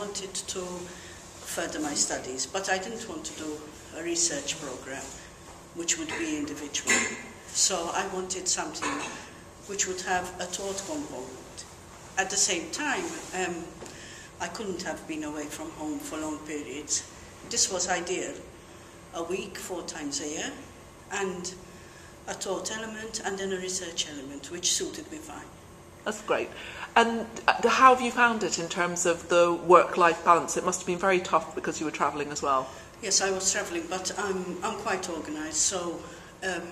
wanted to further my studies, but I didn't want to do a research program, which would be individual. So I wanted something which would have a taught component. At the same time, um, I couldn't have been away from home for long periods. This was ideal. A week, four times a year, and a taught element, and then a research element, which suited me fine. That's great. And uh, how have you found it in terms of the work-life balance? It must have been very tough because you were travelling as well. Yes, I was travelling, but I'm, I'm quite organised, so um,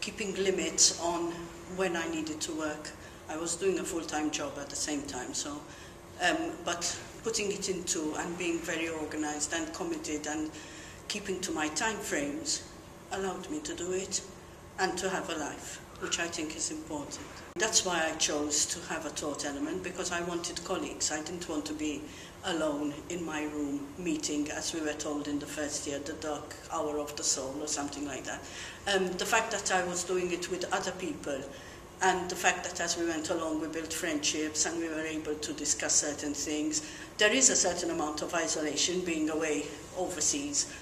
keeping limits on when I needed to work. I was doing a full-time job at the same time, so um, but putting it into and being very organised and committed and keeping to my time frames allowed me to do it and to have a life, which I think is important. That's why I chose to have a thought element, because I wanted colleagues. I didn't want to be alone in my room meeting, as we were told in the first year, the dark hour of the soul or something like that. Um, the fact that I was doing it with other people and the fact that as we went along we built friendships and we were able to discuss certain things. There is a certain amount of isolation being away overseas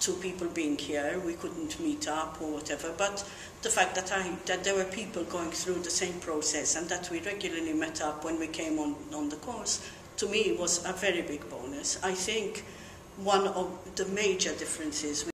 to people being here. We couldn't meet up or whatever, but the fact that, I, that there were people going through the same process and that we regularly met up when we came on, on the course, to me was a very big bonus. I think one of the major differences